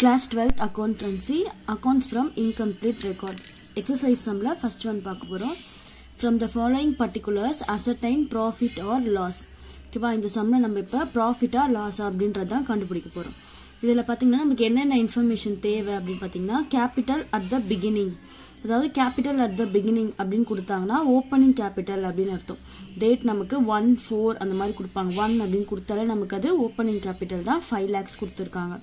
Class twelfth accountancy accounts from incomplete record exercise சம்மில் first one பார்க்க போகிறோம் from the following particulars ascertain profit or loss ஓகேவா இந்த சம்ல நம்ம இப்போ ப்ராஃபிட்டா லாஸ் அப்படின்றதான் கண்டுபிடிக்க போகிறோம் இதில் பார்த்தீங்கன்னா நமக்கு என்னென்ன இன்ஃபர்மேஷன் தேவை அப்படின்னு பார்த்தீங்கன்னா கேபிட்டல் அட் த பிகினிங் அதாவது கேபிட்டல் அட் த பிகினிங் அப்படின்னு கொடுத்தாங்கன்னா ஓப்பனிங் கேபிட்டல் அப்படின்னு அர்த்தம். டேட் நமக்கு ஒன் ஃபோர் அந்த மாதிரி கொடுப்பாங்க. ஒன் அப்படின்னு கொடுத்தாலே நமக்கு அது ஓப்பனிங் கேபிட்டல் தான் ஃபைவ் லேக்ஸ் கொடுத்துருக்காங்க.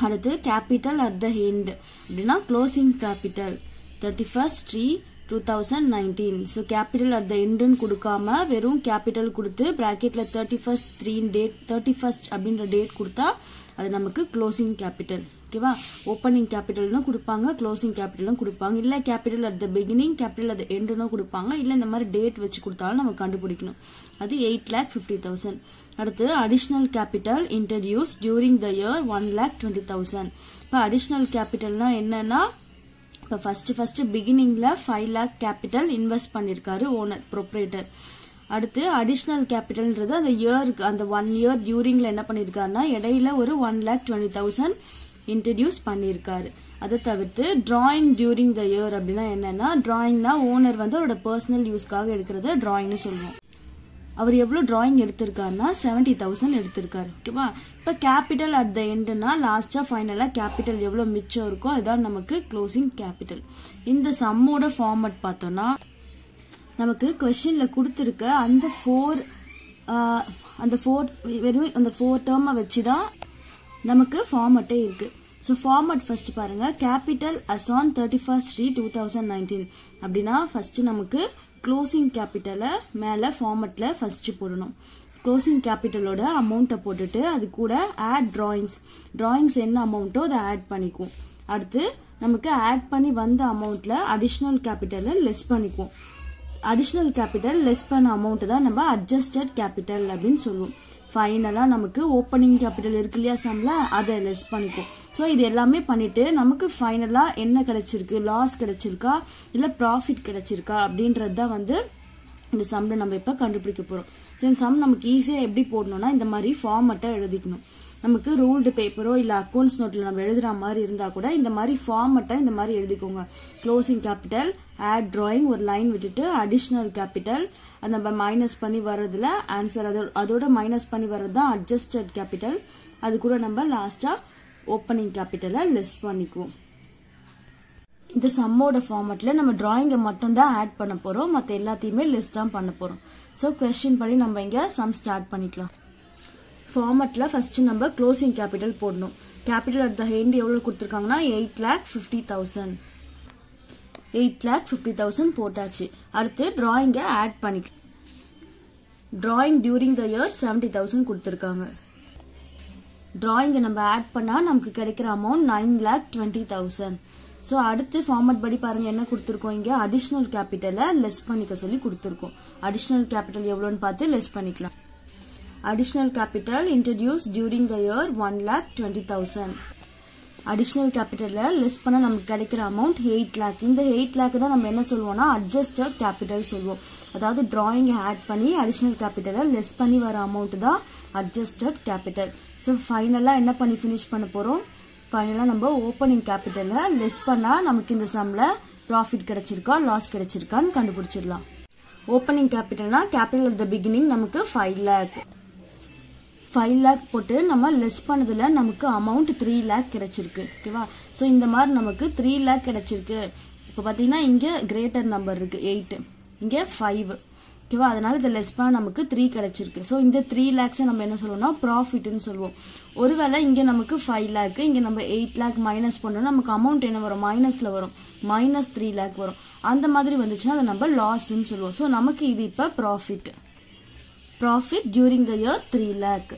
அடுத்து கேபிட்டல் அட் த ஹெண்ட் அப்படின்னா closing capital thirty first three two thousand nineteen so capital at the எண்டுன்னு கொடுக்காம வெறும் கேபிட்டல் கொடுத்து ப்ராக்கெட்ல thirty first three date thirty first அப்படின்ற டேட் கொடுத்தா அது நமக்கு க்ளோசிங் கேபிட்டல் ஓகேவா? ஓப்பனிங் கேபிட்டல்னு கொடுப்பாங்க க்ளோசிங் கேபிட்டலும் கொடுப்பாங்க. இல்ல capital at the beginning capital at எண்டுன்னு கொடுப்பாங்க. இல்ல இந்த மாதிரி டேட் வச்சு கொடுத்தாலும் நம்ம கண்டுபிடிக்கணும். அது எயிட் லேக் ஃபிஃப்டி தௌசண்ட் அடுத்து additional capital introduce during the year one lakh twenty thousand இப்போ அடிஷ்னல் கேபிட்டல்னா என்னன்னா இப்போ ஃபர்ஸ்ட் ஃபர்ஸ்ட் பிகினிங்ல ஃபைவ் லேக் கேபிட்டல் இன்வெஸ்ட் பண்ணியிருக்காரு ஓனர் ப்ரொப்ரேட்டர் அடுத்து அடிஷ்னல் கேபிட்டல்ன்றது அந்த இயருக்கு அந்த ஒன் இயர் டியூரிங்ல என்ன பண்ணிருக்காருன்னா இடையில ஒரு one lakh twenty thousand introduce பண்ணியிருக்காரு அதை தவிர்த்து டிராயிங் டியூரிங் த இயர் அப்படின்னா என்னன்னா டிராயிங்னா ஓனர் வந்து அவரோட பர்சனல் யூஸ்க்காக எடுக்கிறத டிராயிங்னு சொல்லுவோம். அவர் எவ்வளவு டிராயிங் எடுத்திருக்காருன்னா செவன்டி தௌசண்ட் எடுத்திருக்காரு. ஓகேவா இப்ப கேபிட்டல் அட் த எண்டுனா லாஸ்டா ஃபைனலா கேபிட்டல் எவ்வளவு மிச்சம் இருக்கோ அதுதான் நமக்கு க்ளோசிங் கேபிட்டல் இந்த சம்மோட ஃபார்மட் பார்த்தோம்னா நமக்கு கொஸ்டின்ல கொடுத்துருக்க அந்த ஃபோர் அந்த ஃபோர் வெறும் அந்த ஃபோர் டேர்மை வச்சுதான் நமக்கு ஃபார்மட்டே இருக்கு. ஸோ ஃபார்மட் ஃபர்ஸ்ட் பாருங்க. Capital as on thirty first three two thousand nineteen அப்படின்னா ஃபர்ஸ்ட் நமக்கு க்ளோசிங் கேபிட்டலை மேலே ஃபார்மட்ல ஃபர்ஸ்ட் போடணும். க்ளோசிங் கேபிட்டலோட அமௌண்ட்டை போட்டுட்டு அது கூட ஆட் டிராயிங்ஸ் டிராயிங்ஸ் என்ன அமௌண்ட்டோ அதை ஆட் பண்ணிக்குவோம். அடுத்து நமக்கு ஆட் பண்ணி வந்த அமௌண்ட்ல அடிஷ்னல் கேபிட்டலை லெஸ் பண்ணிக்குவோம். அடிஷ்னல் கேபிட்டல் லெஸ் பண்ண அமௌண்ட் தான் நம்ம அட்ஜஸ்டட் கேபிட்டல் அப்படின்னு சொல்லுவோம். ஃபைனலாக நமக்கு ஓப்பனிங் கேபிட்டல் இருக்கு இல்லையா சம்ல? அதை லெஸ் பண்ணிக்கும் ஸோ இது எல்லாமே பண்ணிட்டு நமக்கு ஃபைனலாக என்ன கிடைச்சிருக்கு? லாஸ் கிடைச்சிருக்கா? இல்லை ப்ராஃபிட் கிடைச்சிருக்கா? அப்படின்றது தான் வந்து இந்த சம்ல நம்ம இப்போ கண்டுபிடிக்க போகிறோம் ஸோ இந்த சம் நமக்கு ஈஸியாக எப்படி போடணும்னா இந்த மாதிரி ஃபார்மட்டை எழுதிக்கணும். நமக்கு ரூல்டு பேப்பரோ இல்லை அக்கௌண்ட்ஸ் நோட்டில் நம்ம எழுதுற மாதிரி இருந்தால் கூட இந்த மாதிரி ஃபார்மட்டை இந்த மாதிரி எழுதிக்கோங்க. க்ளோசிங் கேபிட்டல் ஆட் டிராயிங் ஒரு லைன் விட்டுட்டு அடிஷ்னல் கேபிட்டல் அது நம்ம மைனஸ் பண்ணி வர்றதுல ஆன்சர் அதோட மைனஸ் பண்ணி வர்றது தான் அட்ஜஸ்டட் கேபிட்டல் அது கூட நம்ம லாஸ்ட்டாக ஓப்பனிங் கேபிட்டலை லெஸ் பண்ணிக்குவோம். இந்த சம்மோட ஃபார்மட்ல நம்ம டிராயிங்கை மட்டும் தான் ஆட் பண்ண போறோம். மற்ற எல்லாத்தையுமே லெஸ் தான் பண்ண போறோம். ஸோ கொஸ்டின் படி நம்ம இங்க சம் ஸ்டார்ட் பண்ணிக்கலாம். ஃபார்மட்ல ஃபர்ஸ்ட் நம்ம க்ளோசிங் கேபிட்டல் போடணும். கேபிட்டல் அட் த ஹெண்ட் எவ்வளவு கொடுத்துருக்காங்கன்னா? Eight lakh fifty thousand eight lakh fifty thousand போட்டாச்சு. அடுத்து டிராயிங்கை ஆட் பண்ணிக்கலாம் drawing during the year seventy thousand கொடுத்துருக்காங்க. டிராயிங்கை நம்ம ஆட் பண்ணால் நமக்கு கிடைக்கிற amount nine lakh twenty thousand so அடுத்து ஃபார்மட் படி பாருங்க என்ன கொடுத்துருக்கோம் இங்கே? அடிஷ்னல் கேபிட்டலை லெஸ் பண்ணிக்க சொல்லி கொடுத்துருக்கோம். அடிஷ்னல் கேபிட்டல் எவ்வளோன்னு பார்த்து லெஸ் பண்ணிக்கலாம். Additional capital introduced during the year 1 lakh 20,000 additional கேபிட்டல்ல less பண்ண நமக்கு கிடைக்கிற அமௌண்ட் எயிட் லேக் இந்த எயிட் லேக் தான் நம்ம என்ன சொல்லுவோம்னா அட்ஜஸ்டட் கேபிட்டல் சொல்லுவோம் அதாவது டிராயிங் ஆட் பண்ணி அடிஷ்னல் கேபிட்டலை லெஸ் பண்ணி வர அமௌண்ட் தான் அட்ஜஸ்டட் கேபிட்டல் ஸோ ஃபைனலாக என்ன பண்ணி ஃபினிஷ் பண்ண போகிறோம் ஃபைனலாக நம்ம ஓப்பனிங் கேபிட்டலை லெஸ் பண்ணால் நமக்கு இந்த சம்மில் ப்ராஃபிட் கிடைச்சிருக்கா லாஸ் கிடைச்சிருக்கான்னு கண்டுபிடிச்சிடலாம். ஓப்பனிங் கேபிட்டல்னா கேபிட்டல் அட் த பிகினிங் நமக்கு ஃபைவ் லேக் ஃபைவ் லேக் போட்டு நம்ம லெஸ் பண்ணதுல நமக்கு அமௌண்ட் த்ரீ லேக் கிடைச்சிருக்கு. ஓகேவா ஸோ இந்த மாதிரி நமக்கு த்ரீ லேக் கிடைச்சிருக்கு. இப்போ பார்த்தீங்கன்னா இங்கே கிரேட்டர் நம்பர் இருக்கு எயிட் இங்கே ஃபைவ் ஓகேவா அதனால இது லெஸ் பண்ண நமக்கு த்ரீ கிடைச்சிருக்கு. ஸோ இந்த த்ரீ லேக்ஸை நம்ம என்ன சொல்லுவோம்னா ப்ராஃபிட்னு சொல்லுவோம். ஒருவேளை இங்கே நமக்கு ஃபைவ் லேக் இங்கே நம்ம எயிட் லேக் மைனஸ் பண்ணோம்னா நமக்கு அமௌண்ட் என்ன வரும்? மைனஸில் வரும். மைனஸ் த்ரீ லேக் வரும். அந்த மாதிரி வந்துச்சுன்னா அதை நம்ம லாஸ்ன்னு சொல்லுவோம். ஸோ நமக்கு இது இப்போ profit profit during the year three lakh